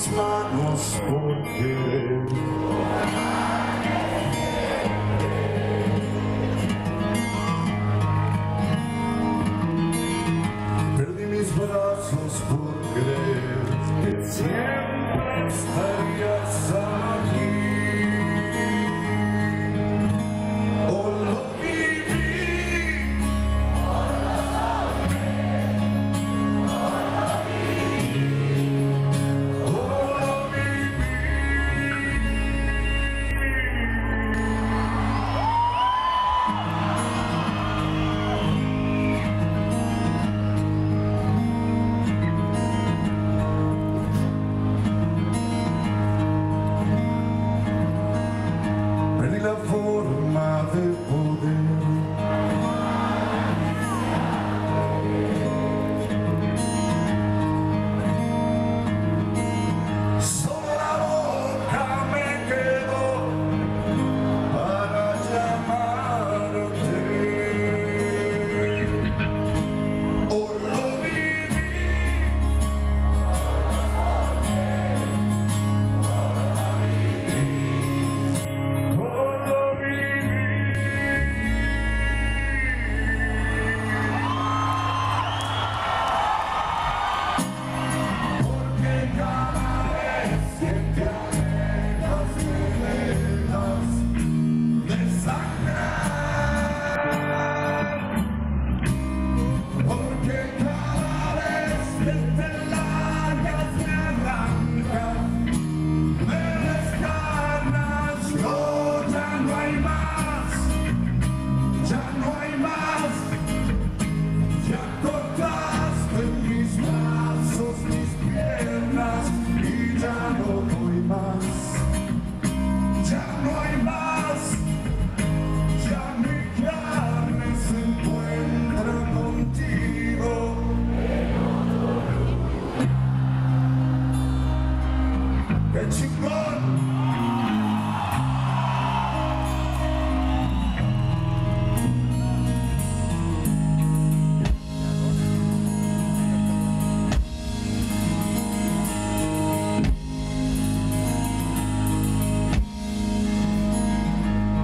mis manos porque back.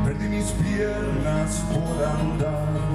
Perdí mis piernas por andar.